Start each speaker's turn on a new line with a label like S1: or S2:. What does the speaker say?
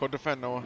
S1: Go defend Noah.